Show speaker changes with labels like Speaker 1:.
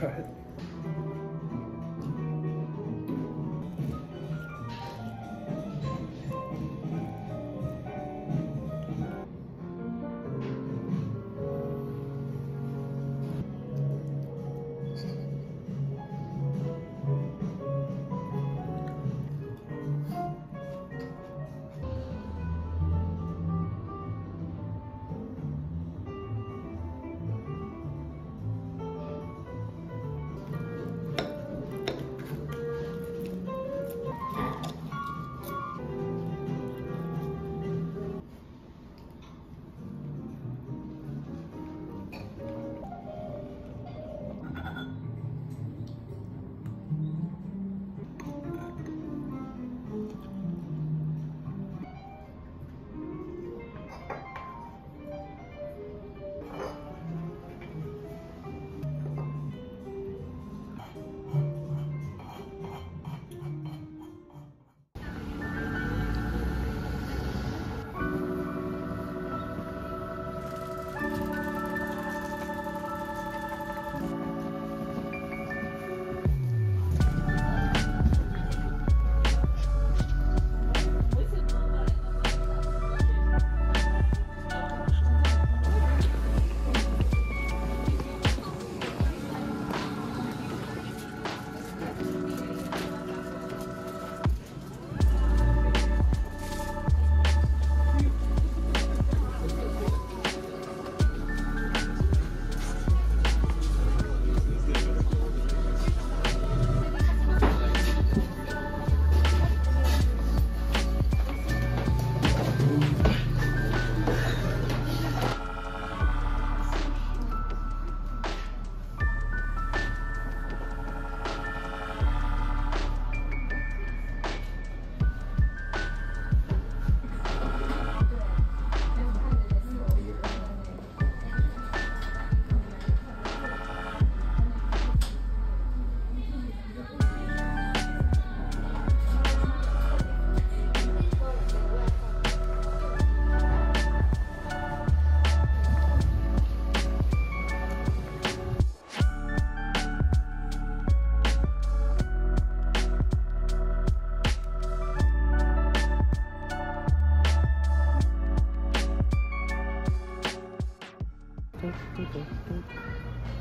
Speaker 1: Go ahead.
Speaker 2: はい。